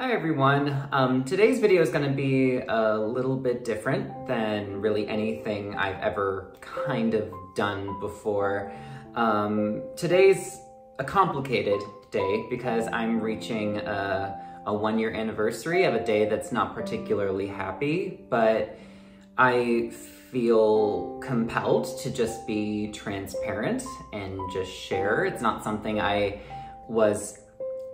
Hi everyone. Um, today's video is going to be a little bit different than really anything I've ever kind of done before. Um, today's a complicated day because I'm reaching a, a one year anniversary of a day that's not particularly happy, but I feel compelled to just be transparent and just share. It's not something I was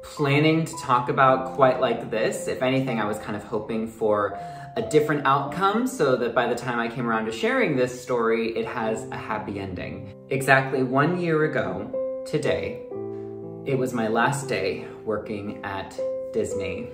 planning to talk about quite like this. If anything, I was kind of hoping for a different outcome so that by the time I came around to sharing this story, it has a happy ending. Exactly one year ago, today, it was my last day working at Disney.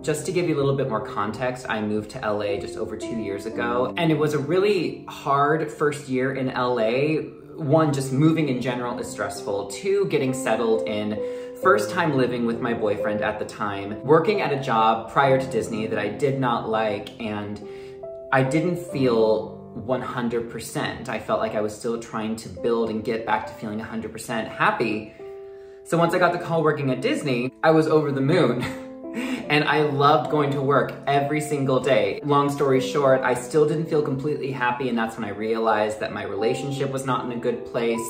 Just to give you a little bit more context, I moved to LA just over two years ago, and it was a really hard first year in LA. One, just moving in general is stressful. Two, getting settled in first time living with my boyfriend at the time, working at a job prior to Disney that I did not like, and I didn't feel 100%. I felt like I was still trying to build and get back to feeling 100% happy. So once I got the call working at Disney, I was over the moon. and I loved going to work every single day. Long story short, I still didn't feel completely happy, and that's when I realized that my relationship was not in a good place.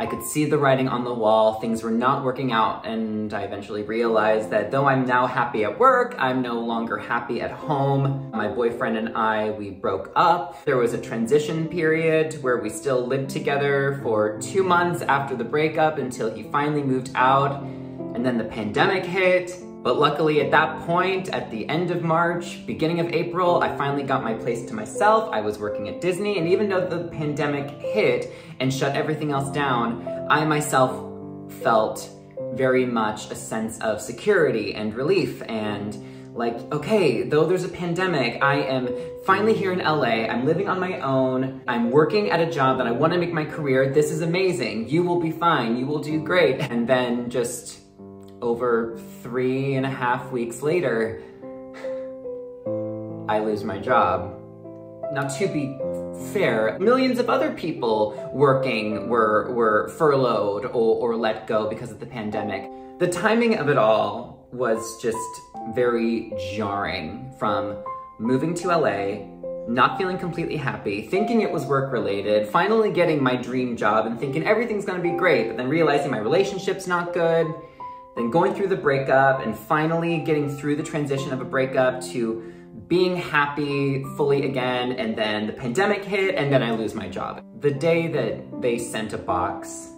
I could see the writing on the wall, things were not working out, and I eventually realized that though I'm now happy at work, I'm no longer happy at home. My boyfriend and I, we broke up. There was a transition period where we still lived together for two months after the breakup until he finally moved out, and then the pandemic hit, but luckily at that point, at the end of March, beginning of April, I finally got my place to myself. I was working at Disney, and even though the pandemic hit and shut everything else down, I myself felt very much a sense of security and relief and like, okay, though there's a pandemic, I am finally here in LA. I'm living on my own. I'm working at a job that I want to make my career. This is amazing. You will be fine. You will do great. And then just over three and a half weeks later, I lose my job. Now, to be fair, millions of other people working were, were furloughed or, or let go because of the pandemic. The timing of it all was just very jarring from moving to LA, not feeling completely happy, thinking it was work related, finally getting my dream job and thinking everything's gonna be great, but then realizing my relationship's not good, then going through the breakup and finally getting through the transition of a breakup to being happy fully again, and then the pandemic hit, and then I lose my job. The day that they sent a box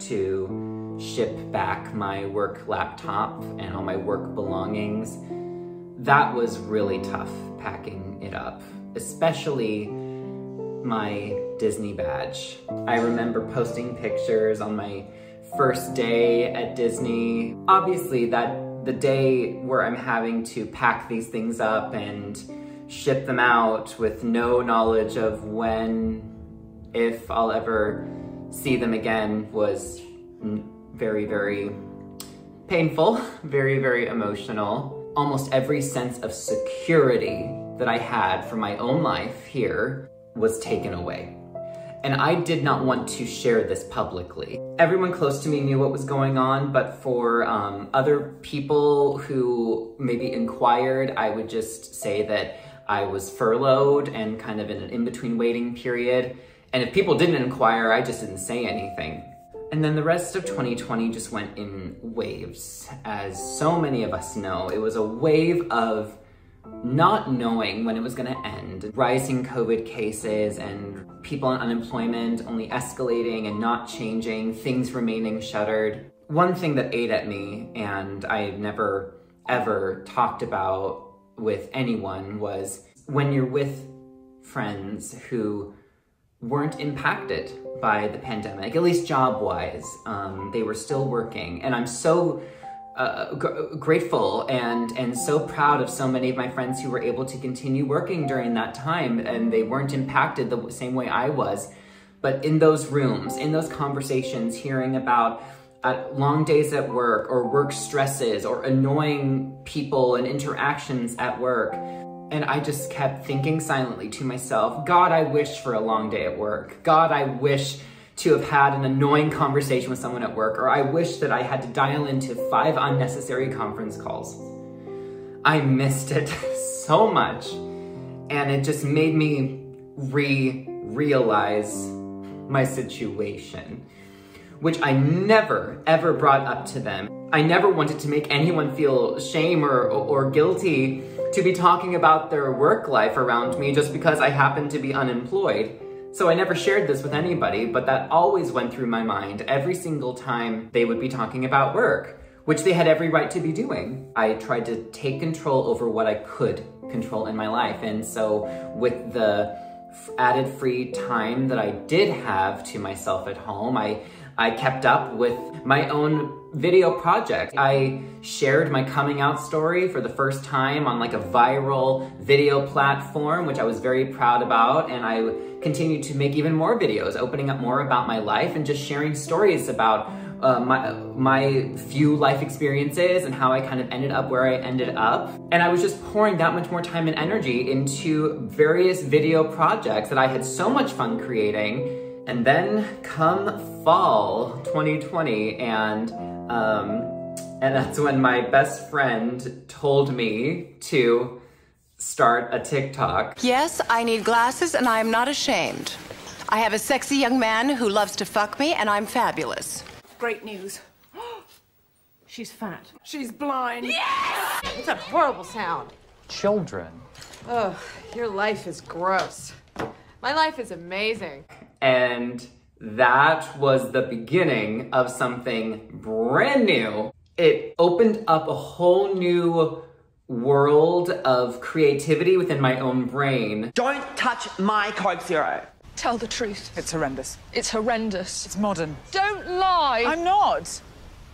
to ship back my work laptop and all my work belongings, that was really tough packing it up, especially my Disney badge. I remember posting pictures on my first day at Disney. Obviously, that the day where I'm having to pack these things up and ship them out with no knowledge of when, if I'll ever see them again was very, very painful, very, very emotional. Almost every sense of security that I had for my own life here was taken away and I did not want to share this publicly. Everyone close to me knew what was going on, but for um, other people who maybe inquired, I would just say that I was furloughed and kind of in an in-between waiting period. And if people didn't inquire, I just didn't say anything. And then the rest of 2020 just went in waves. As so many of us know, it was a wave of not knowing when it was gonna end, rising COVID cases and people on unemployment only escalating and not changing, things remaining shuttered. One thing that ate at me and I never ever talked about with anyone was when you're with friends who weren't impacted by the pandemic, at least job wise. Um, they were still working. And I'm so uh, grateful and and so proud of so many of my friends who were able to continue working during that time and they weren't impacted the same way I was. But in those rooms, in those conversations, hearing about uh, long days at work or work stresses or annoying people and interactions at work. And I just kept thinking silently to myself, God, I wish for a long day at work. God, I wish to have had an annoying conversation with someone at work, or I wish that I had to dial into five unnecessary conference calls. I missed it so much. And it just made me re-realize my situation, which I never, ever brought up to them. I never wanted to make anyone feel shame or, or guilty to be talking about their work life around me just because I happened to be unemployed. So I never shared this with anybody, but that always went through my mind every single time they would be talking about work, which they had every right to be doing. I tried to take control over what I could control in my life. And so with the added free time that I did have to myself at home, I I kept up with my own video project. I shared my coming out story for the first time on like a viral video platform, which I was very proud about. And I continued to make even more videos, opening up more about my life and just sharing stories about uh, my, my few life experiences and how I kind of ended up where I ended up. And I was just pouring that much more time and energy into various video projects that I had so much fun creating. And then come fall 2020 and um, and that's when my best friend told me to start a TikTok. Yes, I need glasses and I am not ashamed. I have a sexy young man who loves to fuck me and I'm fabulous. Great news. She's fat. She's blind. Yes! It's a horrible sound. Children. Ugh, your life is gross. My life is amazing. And that was the beginning of something brand new. It opened up a whole new world of creativity within my own brain. Don't touch my Coke Zero. Tell the truth. It's horrendous. It's horrendous. It's modern. Don't lie. I'm not.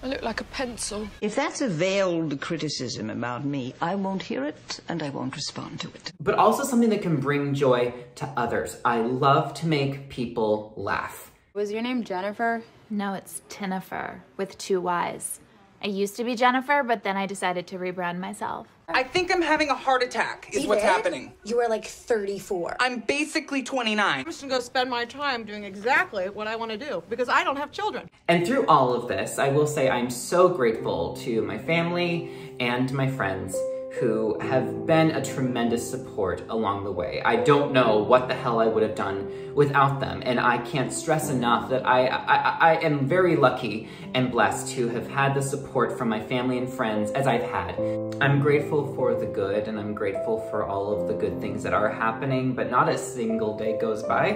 I look like a pencil. If that's a veiled criticism about me, I won't hear it and I won't respond to it. But also something that can bring joy to others. I love to make people laugh. Was your name Jennifer? No, it's Tinifer with two Y's. I used to be Jennifer, but then I decided to rebrand myself. I think I'm having a heart attack, is David, what's happening. You are like 34. I'm basically 29. I'm just gonna go spend my time doing exactly what I want to do because I don't have children. And through all of this, I will say I'm so grateful to my family and my friends who have been a tremendous support along the way. I don't know what the hell I would have done without them, and I can't stress enough that I, I, I am very lucky and blessed to have had the support from my family and friends as I've had. I'm grateful for the good, and I'm grateful for all of the good things that are happening, but not a single day goes by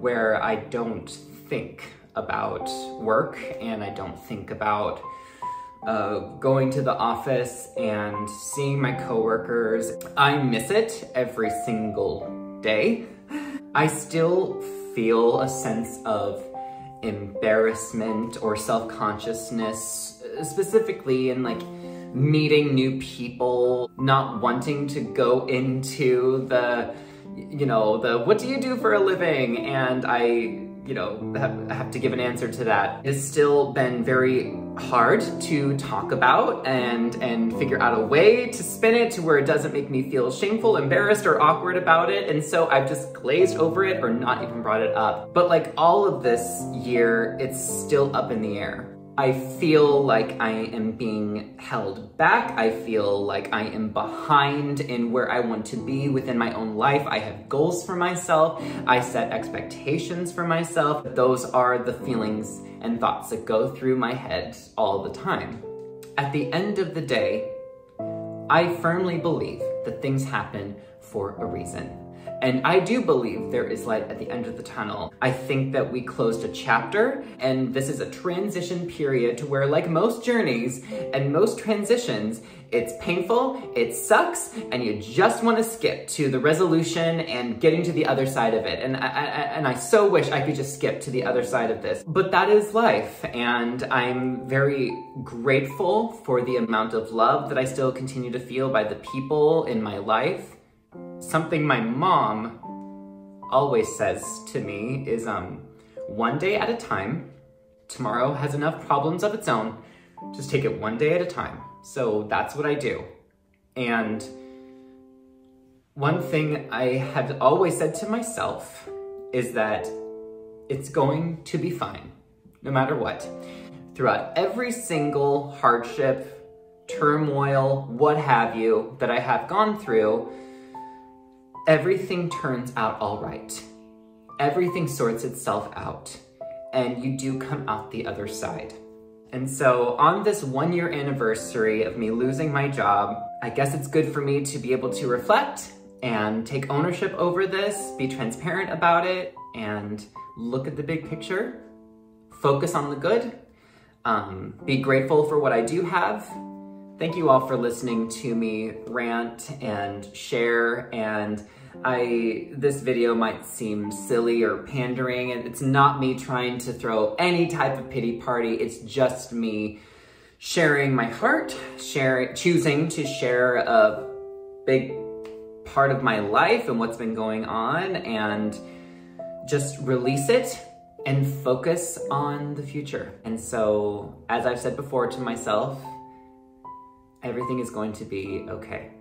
where I don't think about work and I don't think about uh, going to the office and seeing my coworkers. I miss it every single day. I still feel a sense of embarrassment or self-consciousness, specifically in like meeting new people, not wanting to go into the, you know, the what do you do for a living? And I you know, have, have to give an answer to that. It's still been very hard to talk about and, and figure out a way to spin it to where it doesn't make me feel shameful, embarrassed, or awkward about it. And so I've just glazed over it or not even brought it up. But like all of this year, it's still up in the air. I feel like I am being held back. I feel like I am behind in where I want to be within my own life. I have goals for myself. I set expectations for myself. Those are the feelings and thoughts that go through my head all the time. At the end of the day, I firmly believe that things happen for a reason. And I do believe there is light at the end of the tunnel. I think that we closed a chapter and this is a transition period to where like most journeys and most transitions, it's painful, it sucks, and you just want to skip to the resolution and getting to the other side of it. And I, I, and I so wish I could just skip to the other side of this. But that is life, and I'm very grateful for the amount of love that I still continue to feel by the people in my life something my mom always says to me is um, one day at a time. Tomorrow has enough problems of its own. Just take it one day at a time. So that's what I do. And one thing I have always said to myself is that it's going to be fine, no matter what. Throughout every single hardship, turmoil, what have you, that I have gone through, everything turns out all right. Everything sorts itself out, and you do come out the other side. And so on this one year anniversary of me losing my job, I guess it's good for me to be able to reflect and take ownership over this, be transparent about it, and look at the big picture, focus on the good, um, be grateful for what I do have. Thank you all for listening to me rant and share and I this video might seem silly or pandering and it's not me trying to throw any type of pity party. It's just me sharing my heart, sharing choosing to share a big part of my life and what's been going on and just release it and focus on the future. And so, as I've said before to myself, everything is going to be okay.